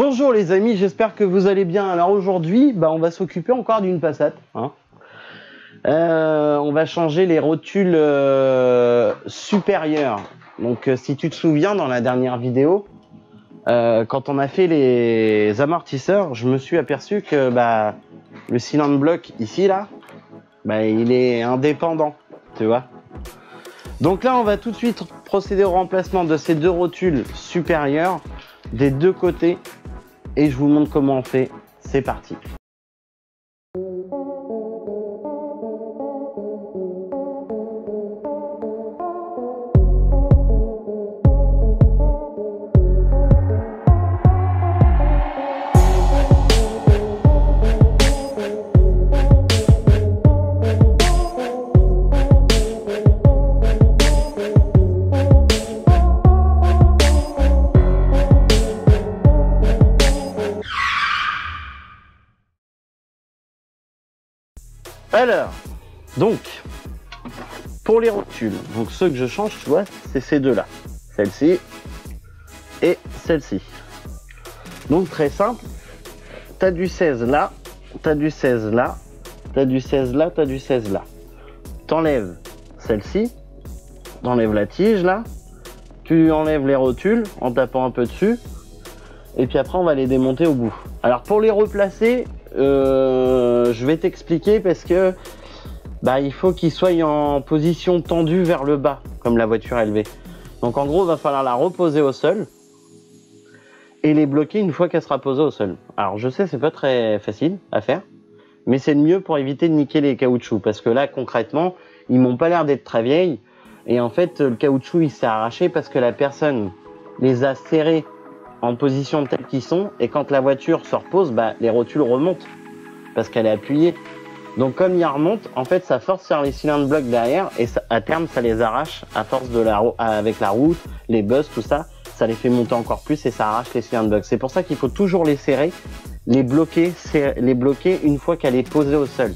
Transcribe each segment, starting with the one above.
Bonjour les amis, j'espère que vous allez bien. Alors aujourd'hui, bah, on va s'occuper encore d'une Passat. Hein. Euh, on va changer les rotules euh, supérieures. Donc euh, si tu te souviens dans la dernière vidéo, euh, quand on a fait les amortisseurs, je me suis aperçu que bah, le cylindre bloc ici là, bah, il est indépendant, tu vois. Donc là, on va tout de suite procéder au remplacement de ces deux rotules supérieures des deux côtés et je vous montre comment on fait. C'est parti. Alors, donc, pour les rotules, donc ceux que je change, tu vois, c'est ces deux-là. Celle-ci et celle-ci. Donc très simple, tu as du 16 là, tu as du 16 là, tu as du 16 là, tu as du 16 là. T'enlèves celle-ci, t'enlèves la tige là, tu enlèves les rotules en tapant un peu dessus, et puis après on va les démonter au bout. Alors pour les replacer, euh, je vais t'expliquer parce que bah, il faut qu'ils soient en position tendue vers le bas, comme la voiture élevée. Donc en gros, il va falloir la reposer au sol et les bloquer une fois qu'elle sera posée au sol. Alors je sais, c'est pas très facile à faire, mais c'est le mieux pour éviter de niquer les caoutchoucs parce que là, concrètement, ils m'ont pas l'air d'être très vieilles et en fait, le caoutchouc il s'est arraché parce que la personne les a serrés en position telle qu'ils sont et quand la voiture se repose, bah, les rotules remontent parce qu'elle est appuyée. Donc comme il remonte, en fait, ça force sur les cylindres blocs derrière et à terme, ça les arrache à force de la avec la route, les buzz, tout ça, ça les fait monter encore plus et ça arrache les cylindres blocs. C'est pour ça qu'il faut toujours les serrer, les bloquer, les bloquer une fois qu'elle est posée au sol.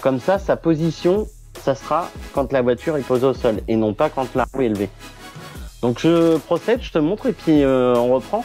Comme ça, sa position, ça sera quand la voiture est posée au sol et non pas quand la roue est élevée. Donc je procède, je te montre et puis euh, on reprend.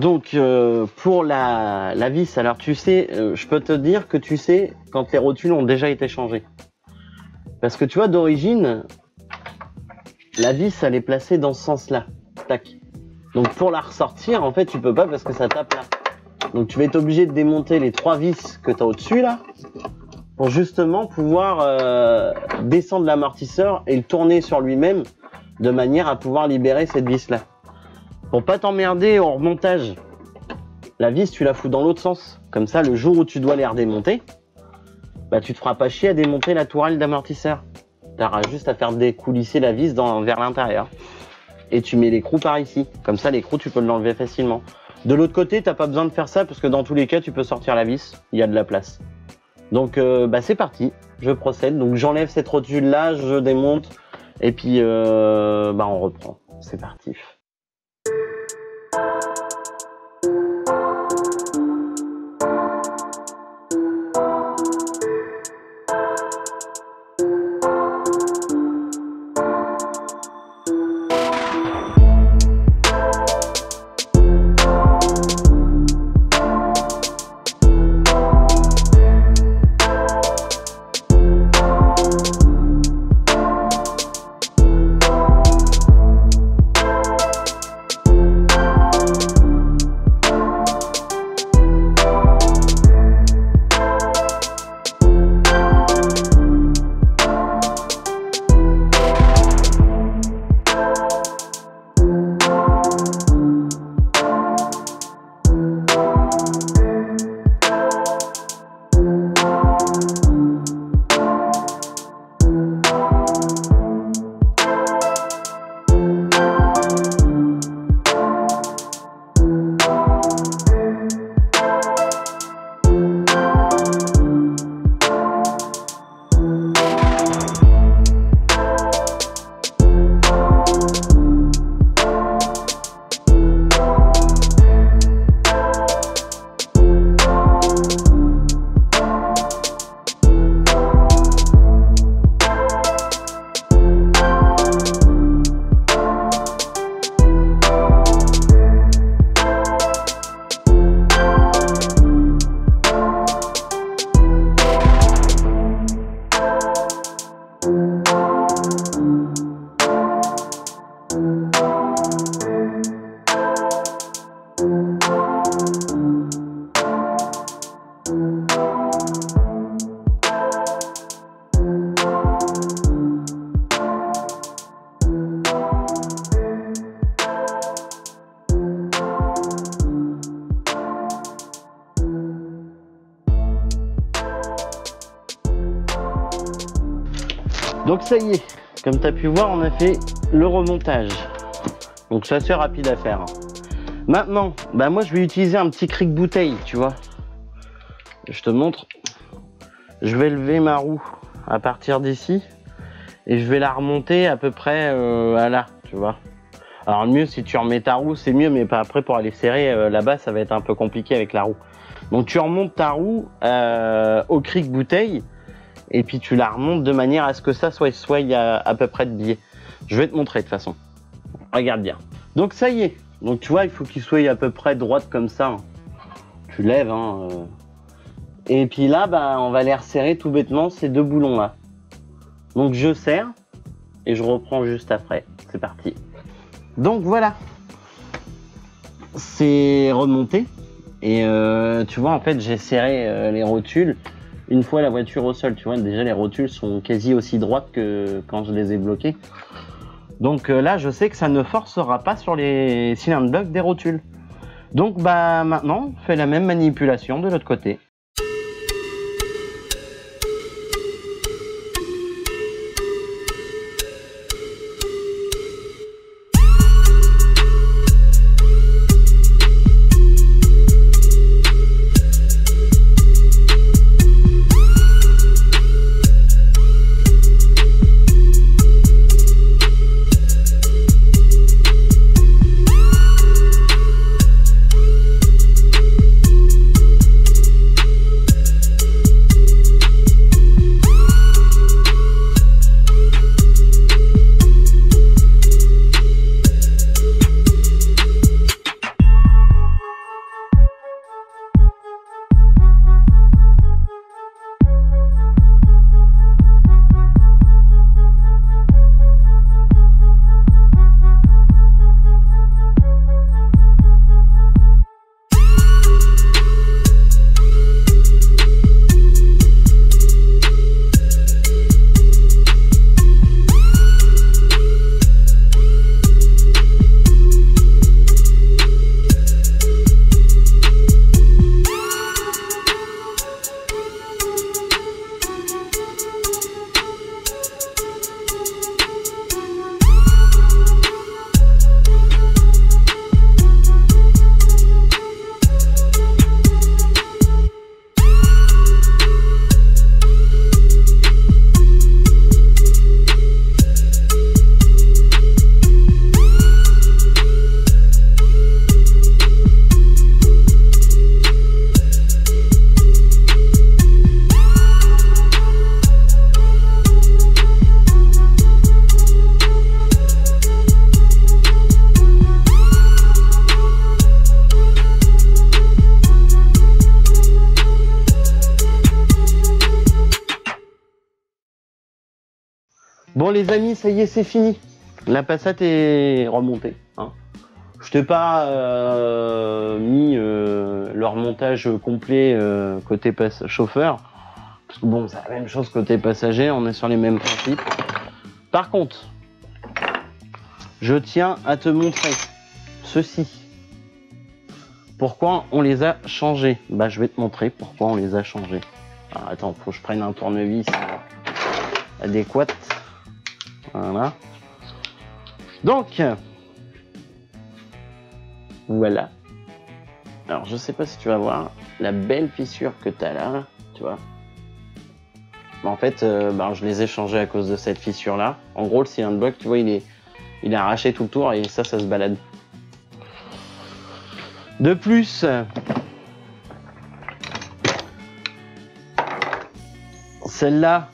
Donc euh, pour la, vis, alors tu sais, euh, je peux te dire que tu sais quand les rotules ont déjà été changées. Parce que tu vois, d'origine, la vis, elle est placée dans ce sens-là. Tac. Donc pour la ressortir, en fait, tu peux pas parce que ça tape là. Donc tu vas être obligé de démonter les trois vis que tu as au-dessus là, pour justement pouvoir euh, descendre l'amortisseur et le tourner sur lui-même de manière à pouvoir libérer cette vis-là. Pour pas t'emmerder au remontage, la vis, tu la fous dans l'autre sens. Comme ça, le jour où tu dois les redémonter, bah, tu te feras pas chier à démonter la tourelle d'amortisseur. Tu auras juste à faire découlisser la vis dans, vers l'intérieur. Et tu mets l'écrou par ici. Comme ça, l'écrou, tu peux l'enlever facilement. De l'autre côté, t'as pas besoin de faire ça parce que dans tous les cas, tu peux sortir la vis. Il y a de la place. Donc, euh, bah, c'est parti. Je procède. Donc, j'enlève cette rotule là, je démonte. Et puis, euh, bah, on reprend. C'est parti. Donc ça y est, comme tu as pu voir, on a fait le remontage. Donc ça c'est rapide à faire. Maintenant, bah moi je vais utiliser un petit cric bouteille, tu vois. Je te montre. Je vais lever ma roue à partir d'ici et je vais la remonter à peu près euh, à là, tu vois. Alors mieux si tu remets ta roue, c'est mieux, mais pas après pour aller serrer euh, là-bas, ça va être un peu compliqué avec la roue. Donc tu remontes ta roue euh, au cric bouteille et puis tu la remontes de manière à ce que ça soit soit à, peu près de biais. Je vais te montrer de toute façon. Regarde bien. Donc ça y est. Donc tu vois, il faut qu'il soit à peu près droite comme ça. Tu lèves. Hein, euh. Et puis là, bah, on va les resserrer tout bêtement ces deux boulons là. Donc je serre et je reprends juste après. C'est parti. Donc voilà. C'est remonté. Et euh, tu vois, en fait, j'ai serré euh, les rotules une fois la voiture au sol. Tu vois, déjà les rotules sont quasi aussi droites que quand je les ai bloquées. Donc euh, là, je sais que ça ne forcera pas sur les cylindres blocs des rotules. Donc bah maintenant, on fait la même manipulation de l'autre côté. Bon les amis, ça y est, c'est fini. La Passat est remontée. Hein. Je t'ai pas euh, mis euh, le remontage complet euh, côté chauffeur. Parce que bon, c'est la même chose côté passager, on est sur les mêmes principes. Par contre, je tiens à te montrer ceci. Pourquoi on les a changés? Bah je vais te montrer pourquoi on les a changés. Alors, attends, faut que je prenne un tournevis adéquat. Voilà. Donc, voilà. Alors, je sais pas si tu vas voir la belle fissure que tu as là, tu vois. en fait, euh, bah, je les ai changés à cause de cette fissure-là. En gros, le cylindre bloc, tu vois, il est, il est arraché tout le tour et ça, ça se balade. De plus, celle-là,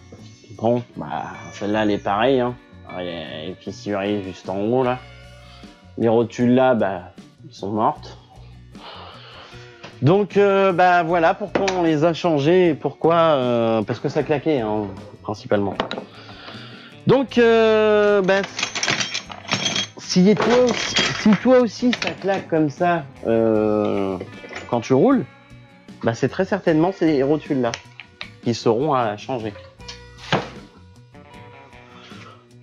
bon, bah, celle-là, elle est pareille. Hein. Elle est fissurée juste en haut, là. Les rotules, là, bah, ils sont mortes. Donc, euh, bah voilà pourquoi on les a changés. Pourquoi euh, Parce que ça claquait, hein, principalement. Donc, euh, bah, si toi, aussi, si toi aussi ça claque comme ça quand tu roules, bah c'est très certainement ces rotules là qui seront à changer.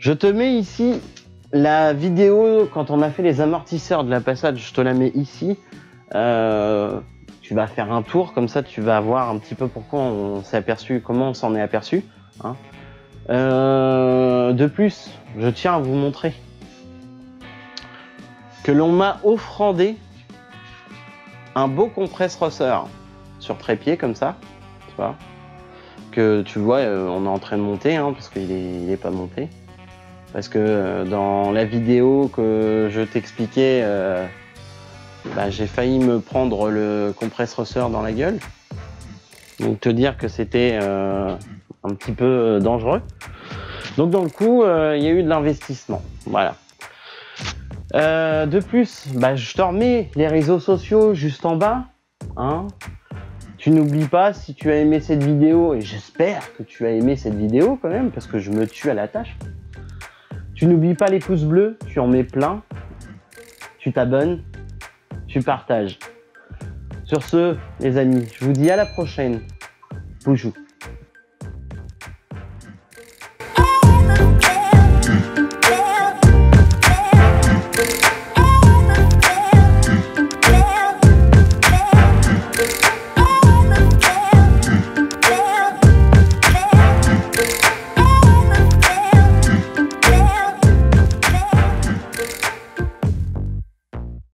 Je te mets ici la vidéo quand on a fait les amortisseurs de la Passage. Je te la mets ici. Euh, tu vas faire un tour comme ça, tu vas voir un petit peu pourquoi on s'est aperçu, comment on s'en est aperçu. Hein. Euh, de plus, je tiens à vous montrer que l'on m'a offrandé un beau compresse ressort sur trépied comme ça, tu vois. Que tu vois, euh, on est en train de monter, hein, parce qu'il est, il est pas monté. Parce que euh, dans la vidéo que je t'expliquais, euh, bah, j'ai failli me prendre le compresse ressort dans la gueule. Donc te dire que c'était euh, un petit peu dangereux. Donc dans le coup, il y a eu de l'investissement. Voilà. De plus, bah, je te remets les réseaux sociaux juste en bas. Hein. Tu n'oublies pas si tu as aimé cette vidéo, et j'espère que tu as aimé cette vidéo quand même, parce que je me tue à la tâche. Tu n'oublies pas les pouces bleus, tu en mets plein. Tu t'abonnes, tu partages. Sur ce, les amis, je vous dis à la prochaine. Bonjour.